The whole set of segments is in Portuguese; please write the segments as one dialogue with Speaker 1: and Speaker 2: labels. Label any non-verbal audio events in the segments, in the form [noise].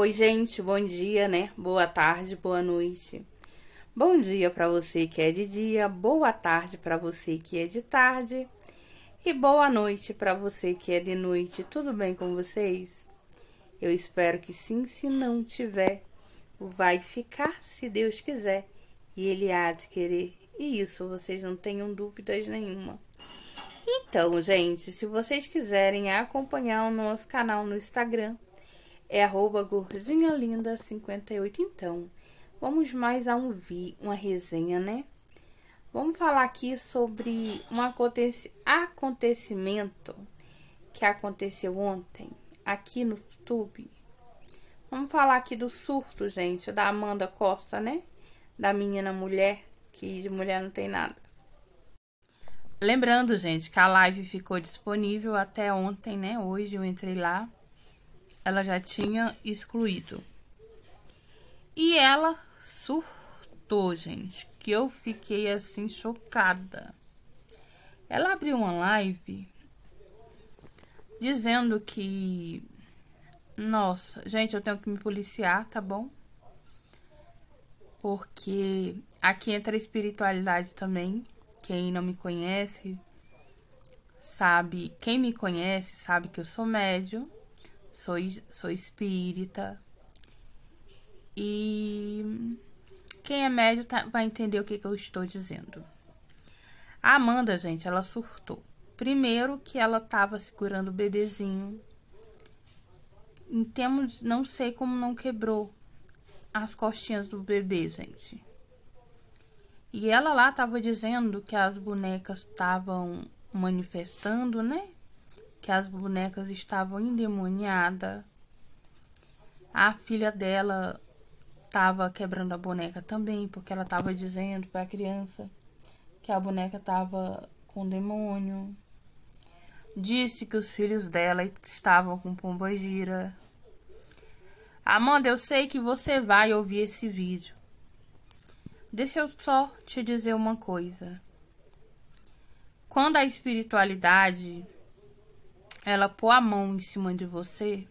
Speaker 1: Oi, gente, bom dia, né? Boa tarde, boa noite. Bom dia para você que é de dia, boa tarde para você que é de tarde e boa noite para você que é de noite. Tudo bem com vocês? Eu espero que sim, se não tiver, vai ficar se Deus quiser e ele há de querer. E isso vocês não tenham dúvidas nenhuma. Então, gente, se vocês quiserem acompanhar o nosso canal no Instagram, é arroba gordinhalinda58. Então, vamos mais a um vi, uma resenha, né? Vamos falar aqui sobre um acontecimento que aconteceu ontem aqui no YouTube. Vamos falar aqui do surto, gente, da Amanda Costa, né? Da menina mulher, que de mulher não tem nada. Lembrando, gente, que a live ficou disponível até ontem, né? Hoje eu entrei lá ela já tinha excluído. E ela surtou, gente, que eu fiquei assim chocada. Ela abriu uma live dizendo que nossa, gente, eu tenho que me policiar, tá bom? Porque aqui entra a espiritualidade também. Quem não me conhece sabe, quem me conhece sabe que eu sou médium sou, sou espírita. E quem é médio tá, vai entender o que, que eu estou dizendo. A Amanda, gente, ela surtou. Primeiro que ela estava segurando o bebezinho. Em termos, não sei como não quebrou as costinhas do bebê, gente. E ela lá estava dizendo que as bonecas estavam manifestando, né? Que as bonecas estavam endemoniadas. A filha dela estava quebrando a boneca também, porque ela estava dizendo para a criança que a boneca estava com demônio. Disse que os filhos dela estavam com pomba gira. Amanda, eu sei que você vai ouvir esse vídeo. Deixa eu só te dizer uma coisa. Quando a espiritualidade ela pôr a mão em cima de você,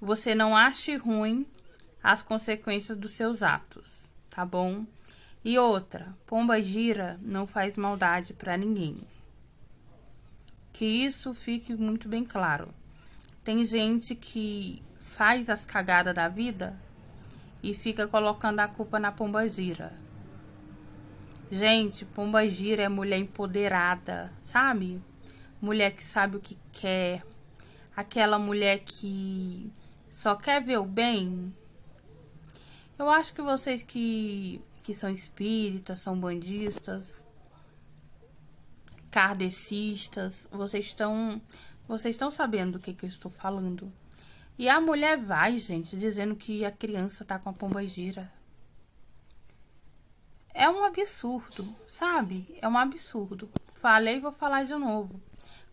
Speaker 1: você não ache ruim as consequências dos seus atos, tá bom? E outra, pomba gira não faz maldade para ninguém. Que isso fique muito bem claro. Tem gente que faz as cagadas da vida e fica colocando a culpa na pomba gira. Gente, pomba gira é mulher empoderada, sabe? Mulher que sabe o que quer, aquela mulher que só quer ver o bem. Eu acho que vocês que, que são espíritas, são bandistas, kardecistas, vocês estão vocês estão sabendo do que, que eu estou falando. E a mulher vai, gente, dizendo que a criança tá com a pomba gira. É um absurdo, sabe? É um absurdo. Falei e vou falar de novo.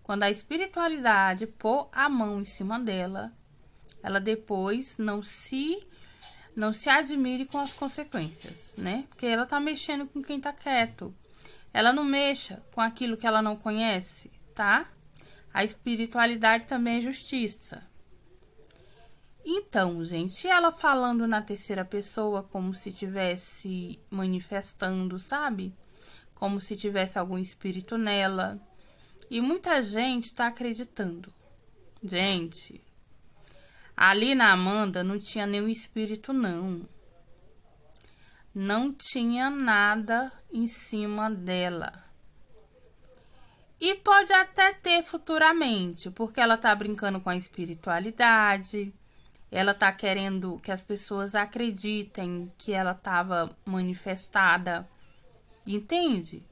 Speaker 1: Quando a espiritualidade pôr a mão em cima dela, ela depois não se não se admire com as consequências, né? Porque ela tá mexendo com quem tá quieto. Ela não mexa com aquilo que ela não conhece, tá? A espiritualidade também é justiça. Então, gente, ela falando na terceira pessoa como se tivesse manifestando, sabe? Como se tivesse algum espírito nela. E muita gente está acreditando. Gente, ali na Amanda não tinha nenhum espírito, não. Não tinha nada em cima dela. E pode até ter futuramente, porque ela tá brincando com a espiritualidade. Ela tá querendo que as pessoas acreditem que ela tava manifestada. Entende?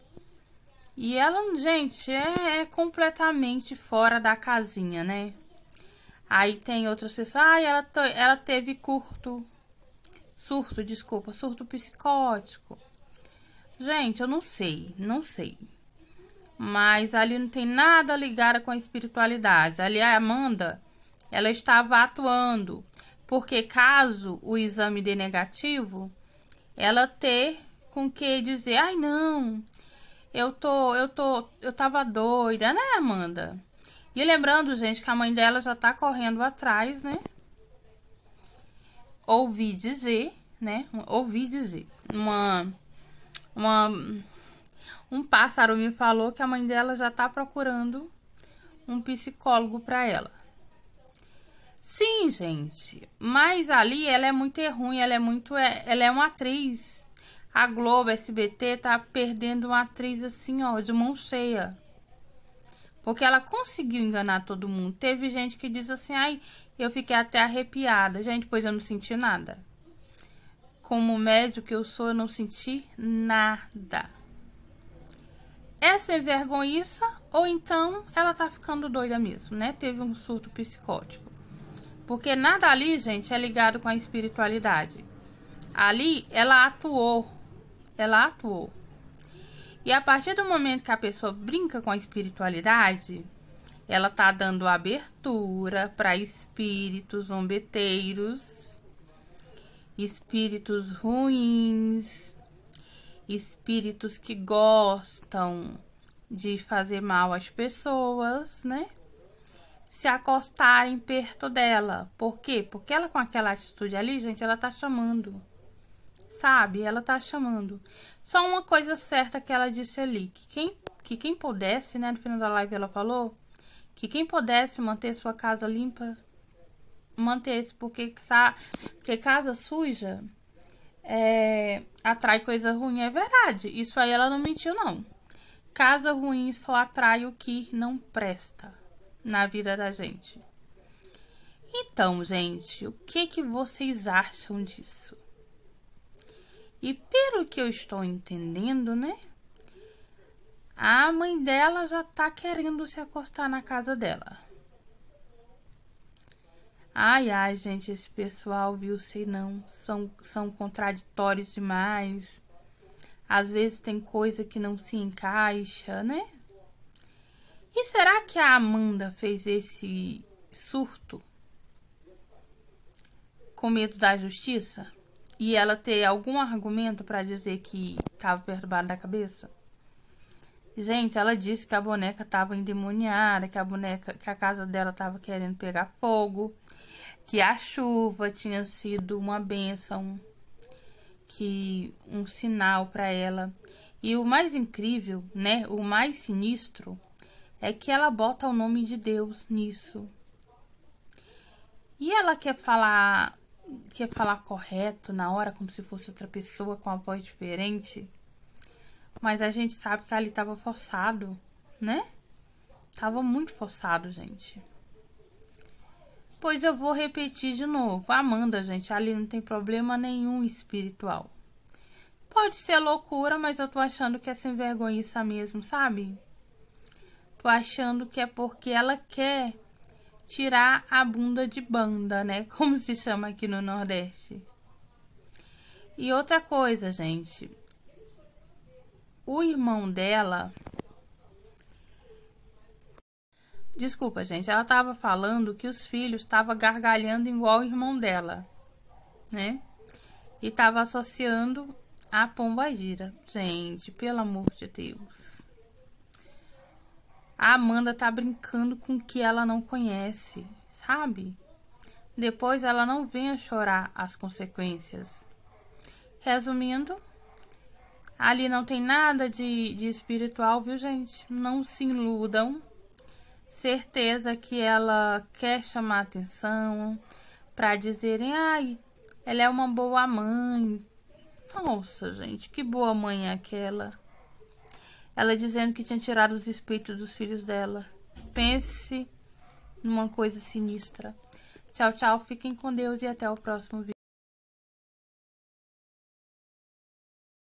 Speaker 1: E ela, gente, é, é, completamente fora da casinha, né? Aí tem outras pessoas, ah, ela, ela teve curto, surto, desculpa, surto psicótico. Gente, eu não sei, não sei. Mas ali não tem nada ligado com a espiritualidade. Ali a Amanda, ela estava atuando. Porque caso o exame dê negativo, ela ter com que dizer, ai não, eu tô, eu tô, eu tava doida, né, Amanda? E lembrando, gente, que a mãe dela já tá correndo atrás, né? ouvi dizer, né? Ouvi dizer. Uma, uma, um pássaro me falou que a mãe dela já tá procurando um psicólogo para ela. Sim, gente, mas ali ela é muito ruim, ela é muito, é, ela é uma atriz. A Globo, SBT tá perdendo uma atriz assim, ó, de mão cheia. Porque ela conseguiu enganar todo mundo. Teve gente que diz assim, ai, eu fiquei até arrepiada. Gente, pois eu não senti nada. Como médico que eu sou, eu não senti nada. É sem vergonhiça ou então ela tá ficando doida mesmo, né? Teve um surto psicótico. Porque nada ali, gente, é ligado com a espiritualidade. Ali ela atuou. Ela atuou. E a partir do momento que a pessoa brinca com a espiritualidade, ela tá dando abertura para espíritos zombeteiros, espíritos ruins, espíritos que gostam de fazer mal às pessoas, né? Se acostarem perto dela. Por quê? Porque ela com aquela atitude ali, gente, ela tá chamando sabe? Ela tá chamando. Só uma coisa certa que ela disse ali, que quem, que quem pudesse, né, no final da live ela falou, que quem pudesse manter sua casa limpa, mantesse, porque, porque casa suja é, atrai coisa ruim, é verdade. Isso aí ela não mentiu, não. Casa ruim só atrai o que não presta na vida da gente. Então, gente, o que que vocês acham disso? E pelo que eu estou entendendo, né? A mãe dela já tá querendo se acostar na casa dela. Ai, ai, gente, esse pessoal, viu, sei não, são, são contraditórios demais. Às vezes tem coisa que não se encaixa, né? E será que a Amanda fez esse surto com medo da justiça? E ela ter algum argumento para dizer que estava perturbada da cabeça? Gente, ela disse que a boneca estava endemoniada, que a boneca, que a casa dela estava querendo pegar fogo, que a chuva tinha sido uma benção, que um sinal para ela. E o mais incrível, né, o mais sinistro é que ela bota o nome de Deus nisso. E ela quer falar quer falar correto na hora, como se fosse outra pessoa com uma voz diferente. Mas a gente sabe que ali tava forçado, né? Tava muito forçado, gente. Pois eu vou repetir de novo. Amanda, gente, ali não tem problema nenhum espiritual. Pode ser loucura, mas eu tô achando que é sem vergonha mesmo, sabe? Tô achando que é porque ela quer tirar a bunda de banda, né? [laughs] Como se chama aqui no Nordeste. E outra coisa, gente. O irmão dela. Desculpa, gente. Ela tava falando que os filhos estavam gargalhando igual o irmão dela, né? E tava associando a pomba gira. Gente, pelo amor de Deus. A Amanda tá brincando com o que ela não conhece, sabe? Depois ela não venha chorar as consequências. Resumindo, ali não tem nada de, de espiritual, viu, gente? Não se iludam. Certeza que ela quer chamar atenção para dizerem, ai, ela é uma boa mãe. Nossa, gente, que boa mãe é aquela. Ela dizendo que tinha tirado os espíritos dos filhos dela. Pense numa coisa sinistra. Tchau, tchau. Fiquem com Deus e até o próximo vídeo.